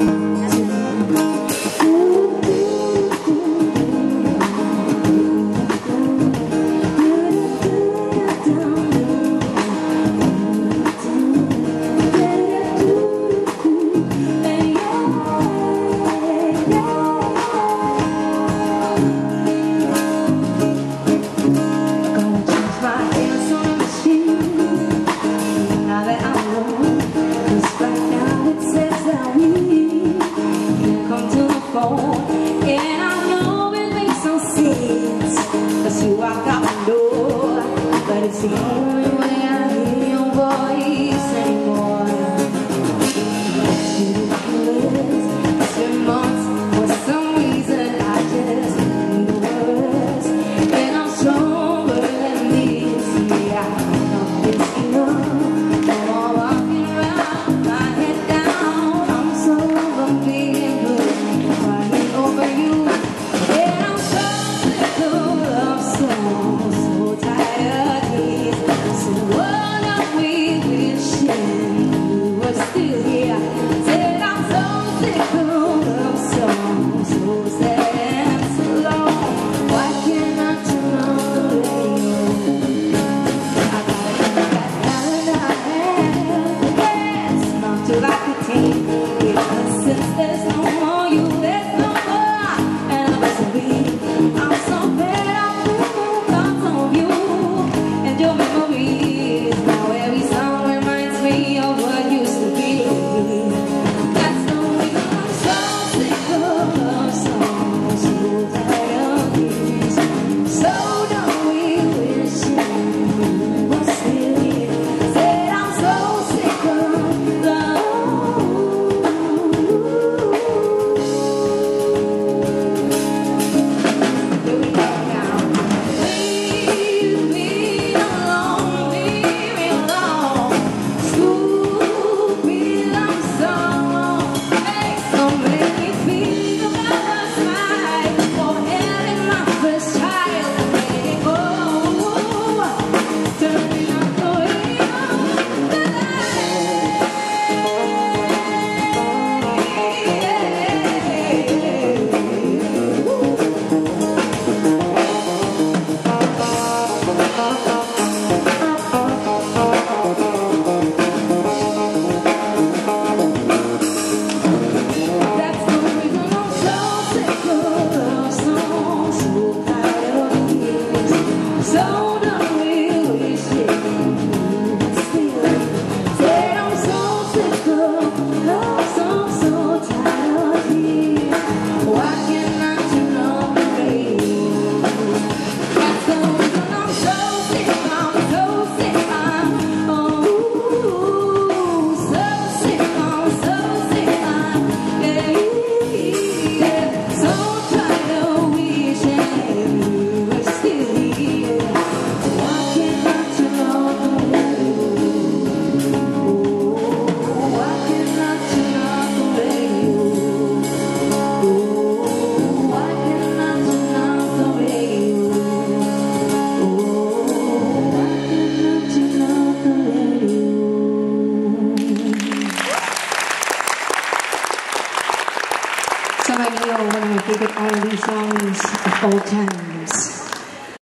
And walk out the door But it's the only that Some of you are one of my favorite R&B songs of all times.